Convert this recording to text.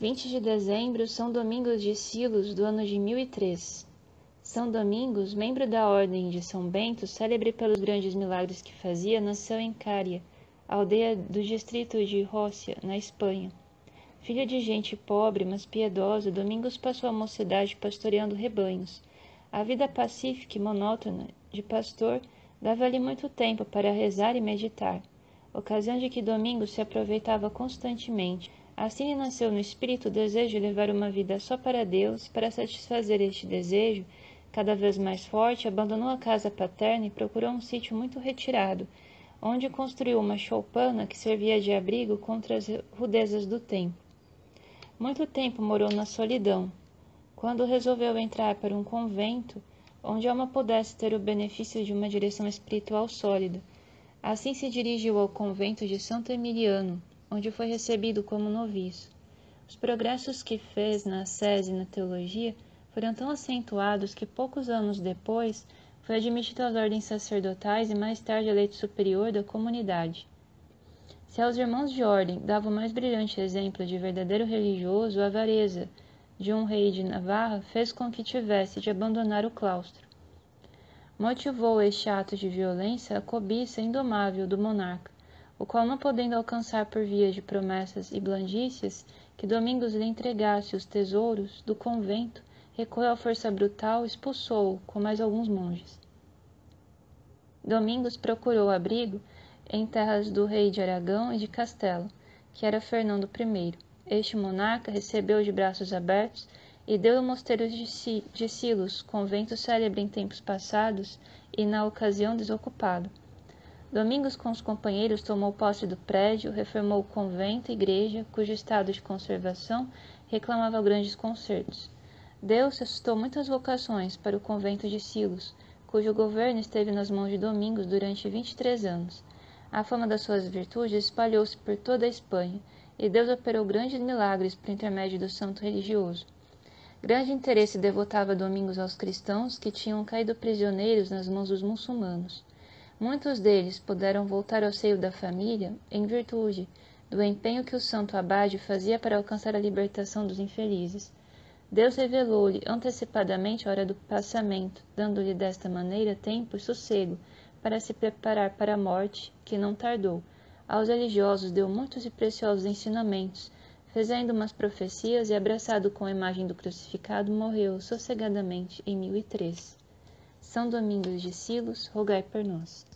20 de dezembro, São Domingos de Silos, do ano de 1003. São Domingos, membro da Ordem de São Bento, célebre pelos grandes milagres que fazia, nasceu em Cária, aldeia do distrito de Rócia, na Espanha. Filho de gente pobre, mas piedosa, Domingos passou a mocidade pastoreando rebanhos. A vida pacífica e monótona de pastor dava-lhe muito tempo para rezar e meditar, ocasião de que Domingos se aproveitava constantemente. Assim nasceu no espírito o desejo de levar uma vida só para Deus, para satisfazer este desejo, cada vez mais forte, abandonou a casa paterna e procurou um sítio muito retirado, onde construiu uma choupana que servia de abrigo contra as rudezas do tempo. Muito tempo morou na solidão. Quando resolveu entrar para um convento, onde a alma pudesse ter o benefício de uma direção espiritual sólida, assim se dirigiu ao convento de Santo Emiliano, onde foi recebido como noviço. Os progressos que fez na sese e na teologia foram tão acentuados que poucos anos depois foi admitido às ordens sacerdotais e mais tarde eleito superior da comunidade. Se aos irmãos de ordem dava o mais brilhante exemplo de verdadeiro religioso, a avareza de um rei de Navarra fez com que tivesse de abandonar o claustro. Motivou este ato de violência a cobiça indomável do monarca, o qual, não podendo alcançar por via de promessas e blandícias que Domingos lhe entregasse os tesouros do convento, recorreu à força brutal e expulsou-o com mais alguns monges. Domingos procurou abrigo em terras do rei de Aragão e de Castelo, que era Fernando I. Este monarca recebeu de braços abertos e deu o mosteiro de Silos, convento célebre em tempos passados e na ocasião desocupado. Domingos com os companheiros tomou posse do prédio, reformou o convento e igreja, cujo estado de conservação reclamava grandes concertos. Deus suscitou muitas vocações para o convento de Silos, cujo governo esteve nas mãos de Domingos durante 23 anos. A fama das suas virtudes espalhou-se por toda a Espanha, e Deus operou grandes milagres por intermédio do santo religioso. Grande interesse devotava Domingos aos cristãos que tinham caído prisioneiros nas mãos dos muçulmanos. Muitos deles puderam voltar ao seio da família em virtude do empenho que o santo abade fazia para alcançar a libertação dos infelizes. Deus revelou-lhe antecipadamente a hora do passamento, dando-lhe desta maneira tempo e sossego para se preparar para a morte, que não tardou. Aos religiosos deu muitos e preciosos ensinamentos, fazendo umas profecias e abraçado com a imagem do crucificado, morreu sossegadamente em 1003. São Domingos de Silos, rogai por nós.